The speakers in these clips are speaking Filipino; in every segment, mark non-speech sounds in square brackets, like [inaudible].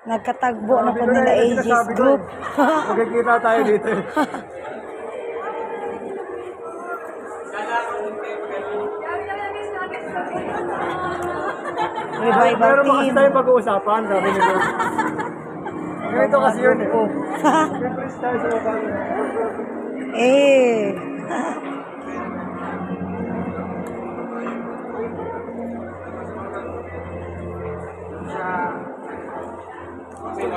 Nagkatagbo na po nila Aegis Group. Magkikita tayo dito. [laughs] Revival kasi team. tayo pag-uusapan, sabi nito. [laughs] Ganito kasi yun eh. Siyempre tayo sa baba. [laughs] Eh. [laughs] See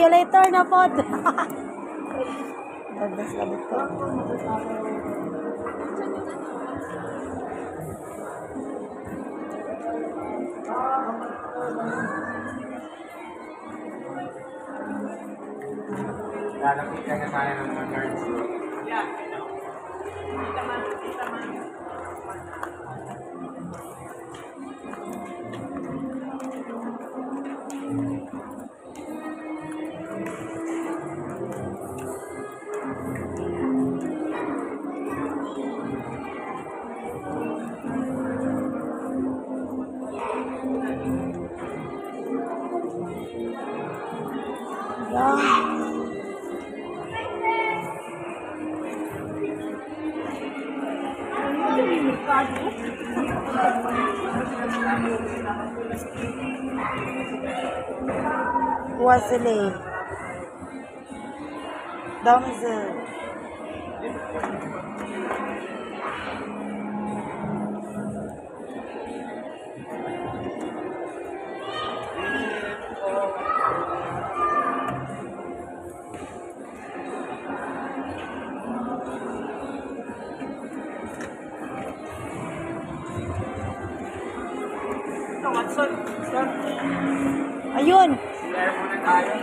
you later na po. [laughs] Dadas na dito. Lalapitan niya tayo ng mga guards. Yan. Kuha sila eh. Dami Watson, sir. Ayun! Share muna tayo.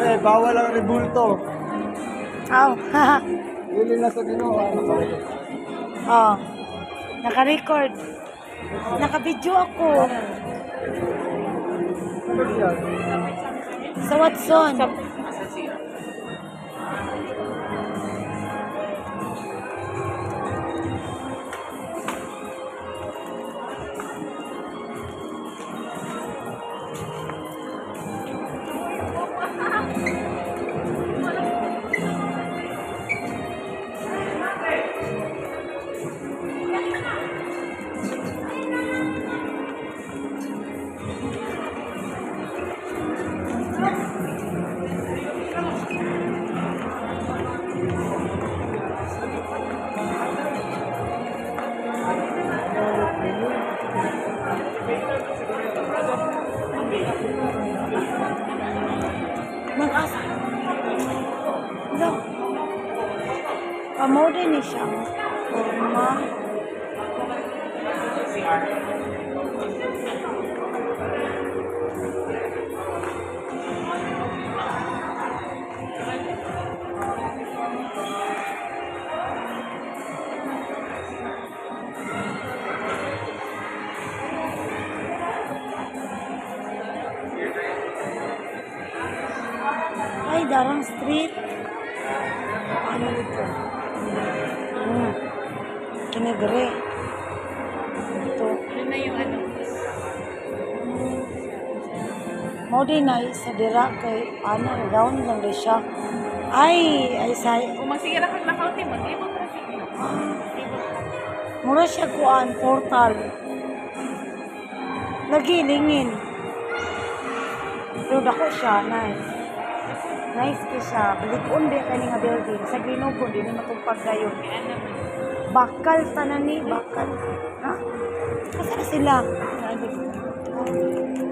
Eh, bawal ang rebulto. Aw, haha. Hili na sa ginawa. Oh. Naka-record. Naka-video ako. Sa Watson. Mag-asa. Pamo din ni siya. Forma. Ay, Darang Street. Ano dito? Hmm. Kinagre. Ito. Ano na yung ano? Mo din na sa dira kay ano down lang di siya. Ay, ay say. Kung magsira kang nakauti, mag-ibot ka siya. Mura siya kuan portal. Lagi lingin. Pero dako siya, nice. Nice ka siya. Balikon di kani nga building. Sa Glinugo, di na matupag gayon. Bakal tanan ni, bakal. Ha? Kasi sila. Ko.